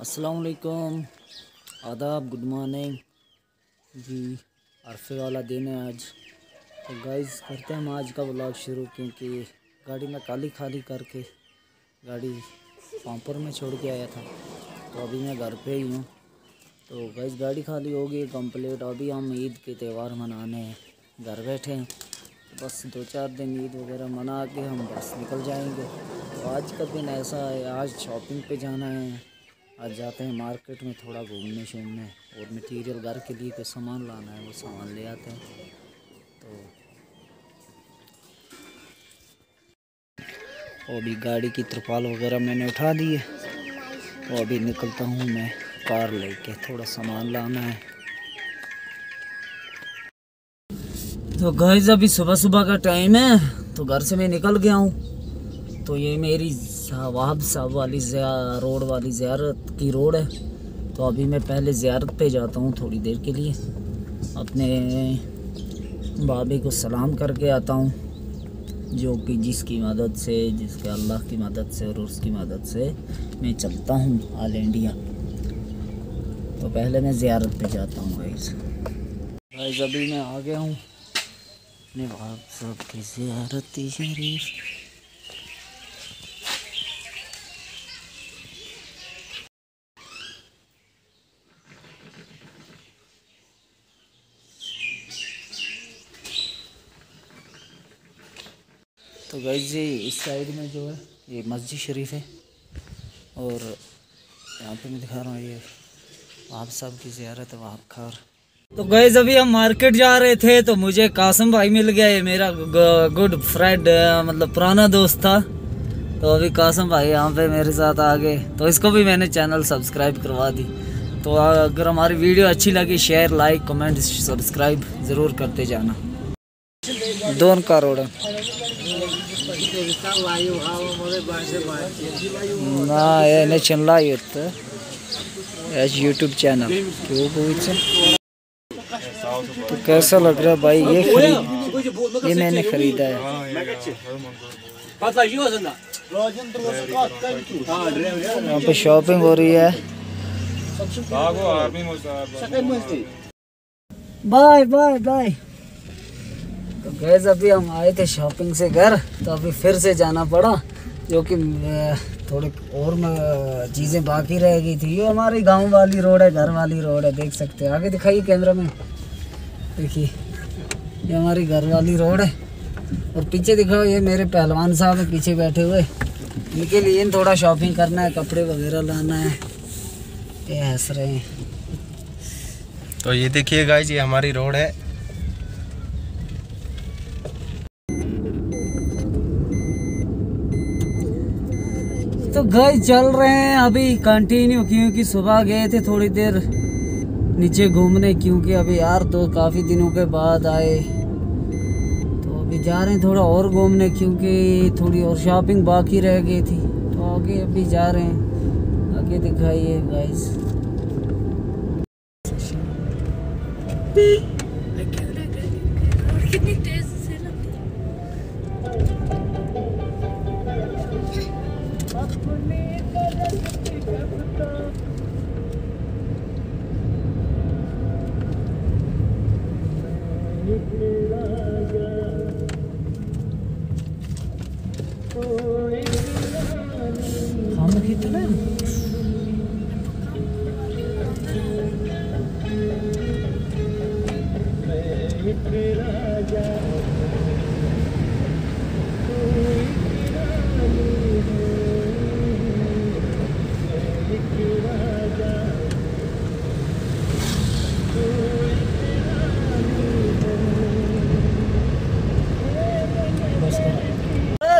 असलकुम आदाब good morning जी अरफे वाला दिन है आज तो गाइस करते हैं हम आज का ब्लॉग शुरू क्योंकि गाड़ी में काली खाली करके गाड़ी पाम्पर में छोड़ के आया था तो अभी मैं घर पे ही हूँ तो गाइस गाड़ी खाली हो गई कंप्लीट अभी हम ईद के त्यौहार मनाने हैं घर बैठे हैं तो बस दो चार दिन ईद वगैरह मना के हम बस निकल जाएँगे। तो आज का दिन ऐसा है, आज शॉपिंग पे जाना है। आज जाते हैं मार्केट में थोड़ा घूमने शूमने और मटेरियल घर के लिए कुछ सामान लाना है, वो सामान ले आते हैं। तो अभी गाड़ी की त्रिपाल वगैरह मैंने उठा दी है। तो अभी निकलता हूँ मैं कार लेके, थोड़ा सामान लाना है। तो गैज अभी सुबह सुबह का टाइम है तो घर से मैं निकल गया हूँ। तो ये मेरी वहाब साहब वाली रोड वाली ज़्यारत की रोड है। तो अभी मैं पहले ज़्यारत पे जाता हूँ थोड़ी देर के लिए। अपने बाबे को सलाम करके आता हूँ, जो कि जिसकी मदद से, जिसके अल्लाह की मदद से और उसकी मदद से मैं चलता हूँ ऑल इंडिया। तो पहले मैं ज़्यारत पे जाता हूँ भाई भाई अभी मैं आ गया हूँ। अपने बाप साहब की ज़्यारत शरीफ। तो गई जी इस साइड में जो है, ये मस्जिद शरीफ है। और यहाँ पे मैं दिखा रहा हूँ, ये आप साहब की ज़्यारत है वहाब खार। तो गए अभी हम मार्केट जा रहे थे तो मुझे कासम भाई मिल गया, ये मेरा गुड फ्रेंड मतलब पुराना दोस्त था। तो अभी कासम भाई यहाँ पे मेरे साथ आ गए। तो इसको भी मैंने चैनल सब्सक्राइब करवा दी। तो अगर हमारी वीडियो अच्छी लगी शेयर लाइक कमेंट सब्सक्राइब ज़रूर करते जाना। दोन का रोड ना ये चैनल यूट्यूब चैनल क्यों तो कैसा लग रहा है भाई ये खरीद ये मैंने खरीदा है। यहाँ पे शॉपिंग हो रही है। Bye bye bye. तो गैस, अभी हम आए थे शॉपिंग से घर तो अभी फिर से जाना पड़ा, जो कि थोड़े और चीज़ें बाकी रह गई थी। ये हमारी गाँव वाली रोड है, घर वाली रोड है, देख सकते हैं। आगे दिखाइए कैमरा में। देखिए, ये हमारी घर वाली रोड है। और पीछे दिखाओ, ये मेरे पहलवान साहब है, पीछे बैठे हुए। इनके लिए इन थोड़ा शॉपिंग करना है, कपड़े वगैरह लाना है। ये हंस रहे हैं। तो ये देखिए गाइज़ ये हमारी रोड है। तो गए चल रहे हैं, अभी कंटिन्यू क्योंकि सुबह गए थे थोड़ी देर नीचे घूमने, क्योंकि अभी यार तो काफ़ी दिनों के बाद आए। तो अभी जा रहे हैं थोड़ा और घूमने, क्योंकि थोड़ी और शॉपिंग बाकी रह गई थी। तो आगे अभी जा रहे हैं। आगे दिखाइए गाइस खाना कितना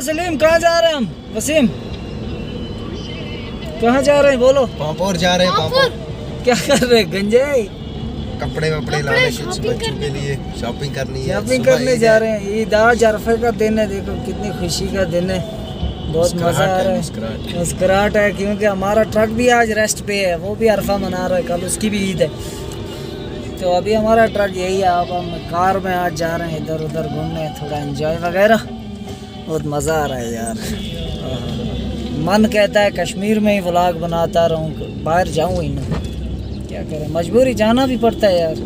सलीम कहाँ जा रहे हैं हम? वसीम कहाँ जा रहे हैं? बोलो। पापोर जा रहे हैं पापोर क्या कर रहे हैं गंजे? कपड़े वपड़े लाने कुछ बच्चों के लिए। शॉपिंग करनी है शॉपिंग करने जा रहे हैं। ईद आज अरफे का दिन है देखो कितनी खुशी का दिन है। बहुत मज़ा आ रहा है। मुस्कुराहट है। क्योंकि हमारा ट्रक भी आज रेस्ट पे है वो भी अरफा मना रहा है कल उसकी भी ईद है। तो अभी हमारा ट्रक यही है अब हम कार में आज जा रहे हैं इधर उधर घूमने थोड़ा एंजॉय वगैरह। बहुत मज़ा आ रहा है यार। मन कहता है कश्मीर में ही व्लॉग बनाता रहूँ बाहर जाऊँ ही ना। क्या करें मजबूरी जाना भी पड़ता है यार।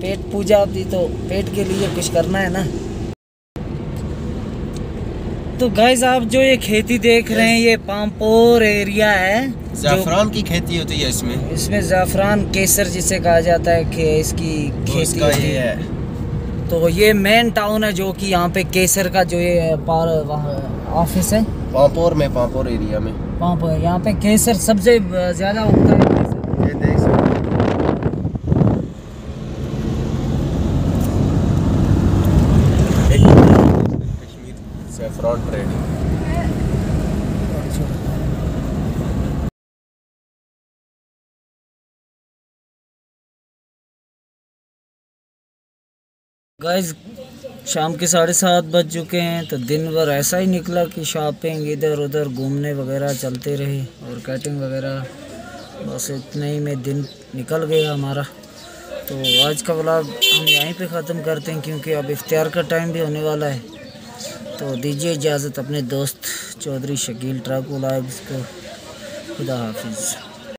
पेट पूजा भी तो पेट के लिए कुछ करना है ना। तो गाइज़ आप जो ये खेती देख रहे हैं ये पामपोर एरिया है जाफरान की खेती होती है इसमें। इसमें जाफरान केसर जिसे कहा जाता है कि इसकी तो खेती उसका होती ये है। है। तो ये मेन टाउन है जो कि यहाँ पे केसर का जो ये ऑफ़िस है। पांपोर में पांपोर एरिया में। वहाँ पर यहाँ पे केसर सबसे ज़्यादा उगता है। ये देख सकते सेफ्रॉन ट्रेडिंग गाइस शाम के साढ़े सात बज चुके हैं तो दिन भर ऐसा ही निकला कि शॉपिंग इधर उधर, घूमने वगैरह चलते रहे और कटिंग वगैरह। बस इतने ही में दिन निकल गया हमारा। तो आज का व्लॉग हम यहीं पे ख़त्म करते हैं, क्योंकि अब इफ्तार का टाइम भी होने वाला है। तो दीजिए इजाज़त अपने दोस्त चौधरी शकील ट्रक को खुदा हाफिज़।